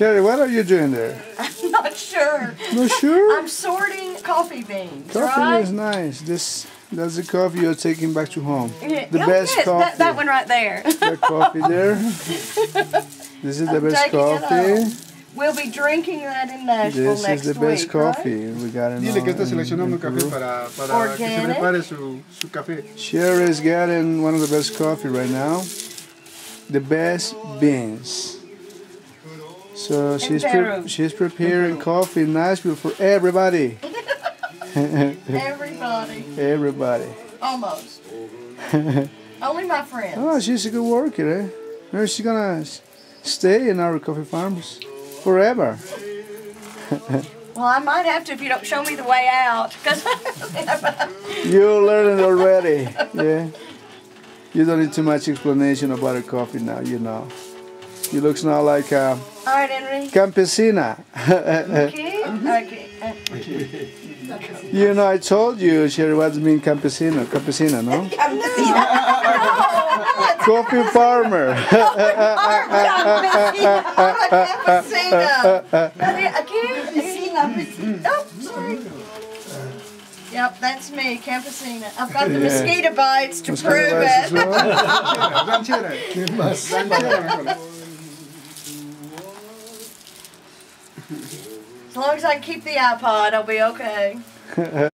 Sherry, what are you doing there? I'm not sure. Not sure? I'm sorting coffee beans, Coffee right? is nice. This that's the coffee you're taking back to home. Yeah, The oh, best yes, coffee. That, that one right there. That coffee there. This is the I'm best coffee. We'll be drinking that in Nashville This next is the best week, right? coffee we got in, Dile que está in- seleccionando in un café Peru. para, para que se prepare su, su café. Sherry is getting one of the best coffee right now. The best beans. So she's pre- she's preparing coffee in Nashville for everybody. Everybody. everybody. Almost. Only my friends. Oh, she's a good worker, eh? Maybe she's gonna stay in our coffee farms forever. Well, I might have to if you don't show me the way out. 'cause- You learned it already. Yeah. You don't need too much explanation about her coffee now. You know. You looks now like a All right, Henry. campesina. Okay. Okay. Uh, you know, I told you Sherry what mean campesino. Campesina, no? Campesina. Coffee farmer. Oh. Yep, that's me, Campesina. I've got the Yeah. mosquito bites to Mosquito prove bites as it. As long as I keep the iPod, I'll be okay.